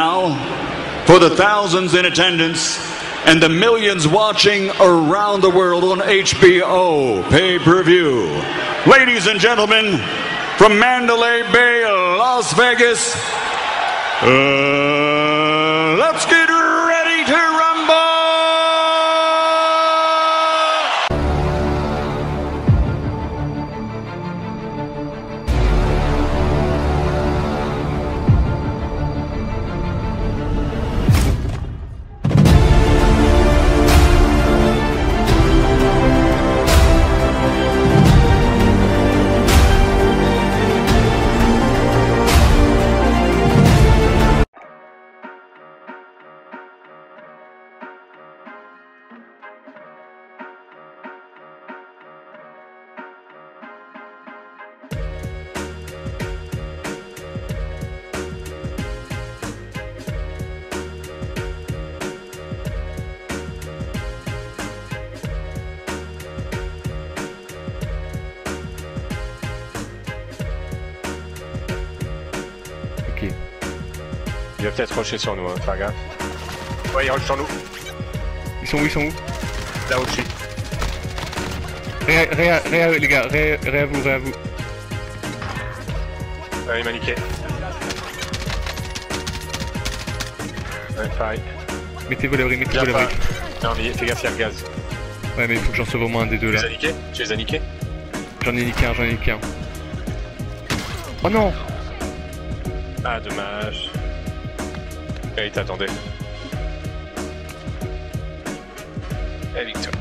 Now, for the thousands in attendance and the millions watching around the world on HBO pay per view. Ladies and gentlemen, from Mandalay Bay, Las Vegas, uh, let's get Il va peut-être rusher sur nous, hein, faire gaffe. Ouais, il rush sur nous. Ils sont où Ils sont où Là au-dessus. Ré, ré, ré, ré, les gars, ré, ré à vous, ré à vous. Ouais, il m'a niqué. Ouais, pareil. Mettez-vous l'abri, mettez-vous l'abri. Non, mais fais gaffe, il y a le gaz. Ouais, mais il faut que j'en sauve au moins un des deux Tu là. les as niqués? Tu les as niqués? J'en ai niqué un, j'en ai niqué un. Oh non Ah, dommage. Ouais, il t'attendait. Eh, Victor.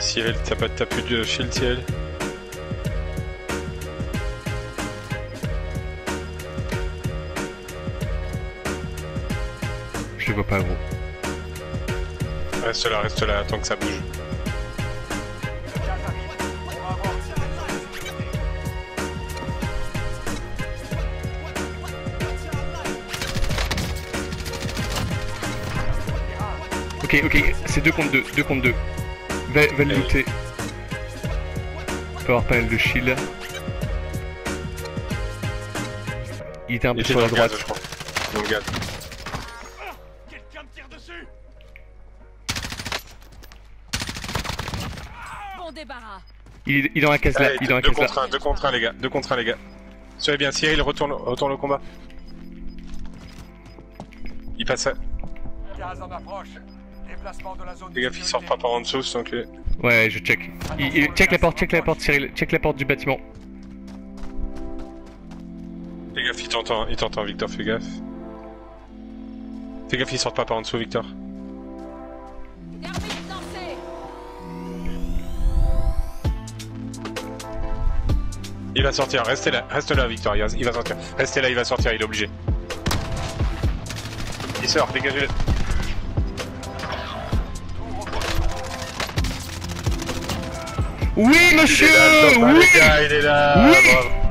Ciel, t'as pas t'as plus de shield, Ciel Reste là, reste là, tant que ça bouge. Ok, ok, c'est 2 contre 2, 2 contre 2. Va, va le looter. Peut avoir pas mal de shield. Il était un peu sur la le gaz, droite. je crois. Dans le gaz. Bon débarras. Il est, il dans la case là, Allez, il est dans la deux case là. contre un, deux contre un, les gars. Deux contre un, les gars. Soyez bien, Cyril, retourne, retourne au combat. Il passe à... Gaz en approche. Déplacement de la zone Les gars, ils sortent pas par en dessous, sans que... Ouais, je check. Il, il- check la porte, check la porte, Cyril. Check la porte du bâtiment. Fais gaffe, il t'entend, il t'entend, Victor, fais gaffe. Fais gaffe, ils sortent pas par en dessous, Victor. Il va sortir, restez là, reste là, Victor, il va, sortir. Restez là, il va sortir, il est obligé. Il sort, dégagez-le. Oui, monsieur Il est là, Oui il est là. Oui.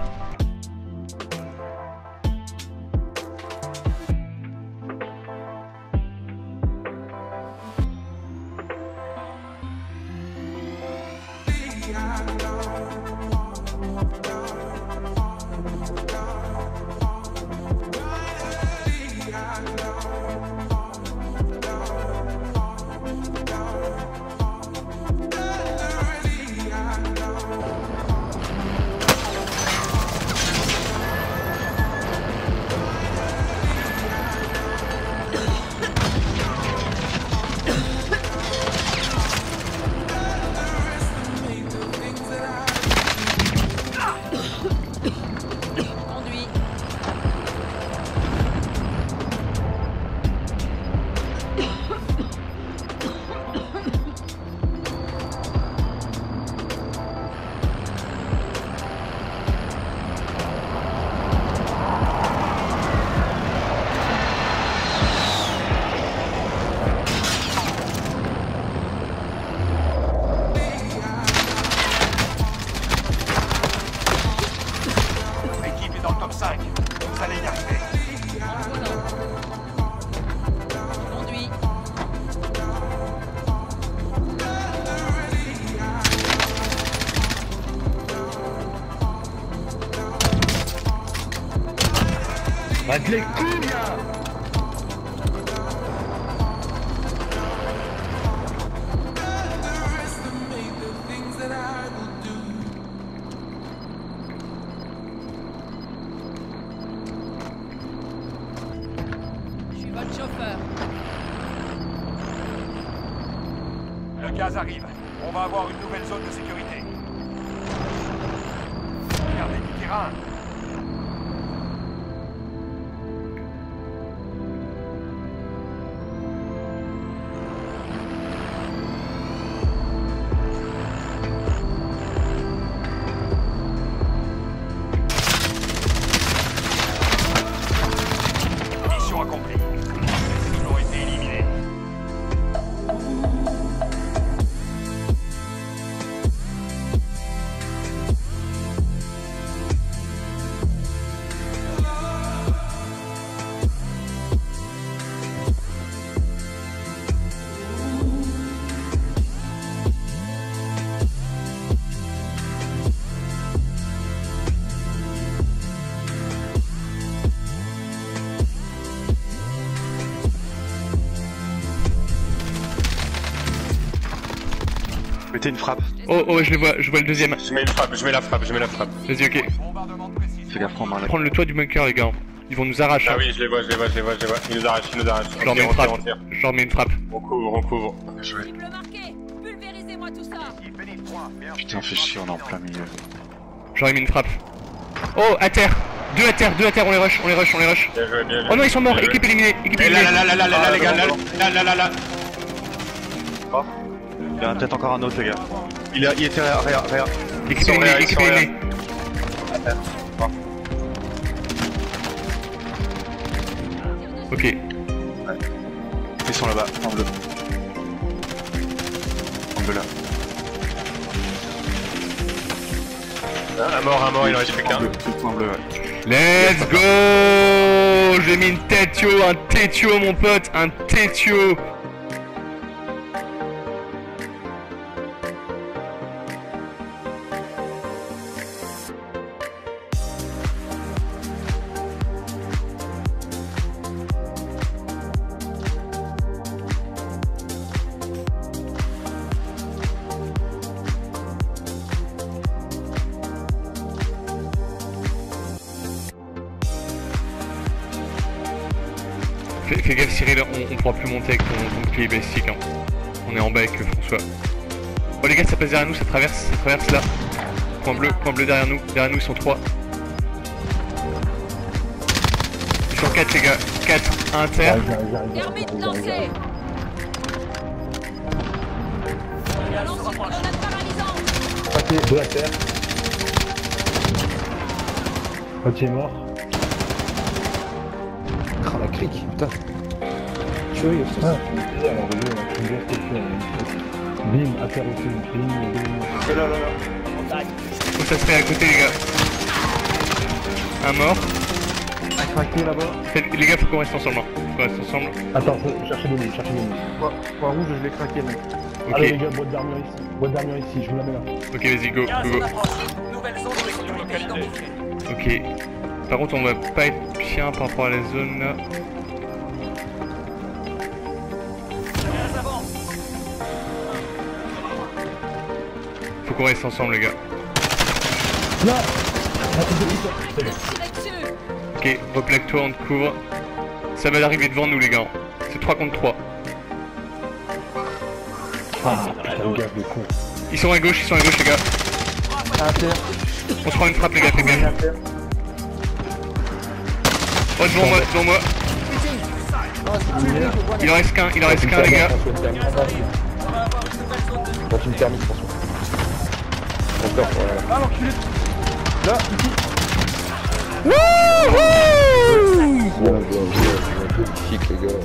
Bravo. Batte les couilles là Je suis votre chauffeur. Le gaz arrive. On va avoir une nouvelle zone de sécurité. Regardez du terrain. Une frappe. Oh, oh, je le vois, je vois le deuxième. Je mets une frappe, je mets la frappe, je mets la frappe. Vas-y, ok. Fais gaffe, prends là. Prendre le toit du bunker, les gars. Ils vont nous arracher. Ah oui, je les vois, je les vois, je les vois, je les vois. Ils nous arrachent, ils nous arrachent. Je leur mets une frappe. Je leur mets une frappe. On couvre, on couvre. Cible marquée. Pulvérisez-moi tout ça. Putain, fais chier, on est en plein milieu. Je leur ai mis une frappe. Oh, à terre Deux à terre, deux à terre, on les rush, on les rush, on les rush. Bien joué, bien joué. Oh non, ils sont morts, Bien équipe éliminée, équipe là, éliminée. là, là, là, là, là, les gars, là, là, là, là, là. Il y en a peut-être encore un autre, les gars. Il, a, il était réa, réa, réa. Ils sont réa, ils sont réa. Ok, Ils sont là-bas, en bleu. En bleu là. Un mort, un mort, il en reste plus qu'un. bleu, tout en bleu, ouais. let's go J'ai mis une tétio, un tétio mon pote, un tétio Fais, gaffe Cyril, on, on pourra plus monter avec ton, ton bouclier balistique. Hein. On est en bas avec François. Oh les gars, ça passe derrière nous, ça traverse, ça traverse là. Point bleu, point bleu derrière nous. Derrière nous, ils sont 3. Ils sont 4 les gars. 4, 1 à terre. Thermite lancée. Je lance une grenade paralysante. Deux à terre. Mort. Oh la crique, putain. Curieux Ah, alors, euh, Bim, à terre aussi. Bim, bim. Faut que ça se fait à côté les gars? Un mort. Un craqué là-bas. Les gars, faut qu'on reste ensemble. hein. Faut qu'on reste ensemble. Attends, faut chercher des chercher des. Point, point rouge, je l'ai craqué, mec. Allez, les Ok, gars, boîte d'armure ici. Boîte d'armure ici, je vous la mets là. ok, vas-y, go, go, go. Nouvelle zone de sécurité identifiée. Ok. Par contre, on va pas être bien par rapport à la zone là. Qu'on reste ensemble, les gars. Là. Ok, replaque-toi, on te couvre. Ça va d'arriver devant nous, les gars. C'est 3 contre 3. Ah, putain. Ils sont à gauche, ils sont à gauche, les gars. À terre. On se prend une frappe, les gars, fais bien. Oh, devant moi, devant moi. Il en reste qu'un, il en reste qu'un, les gars. Quand. Encore, voilà. Ah, l'enculé Là, ici. Joué. Magnifique, les gars.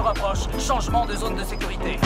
Rapproche. Changement de zone de sécurité.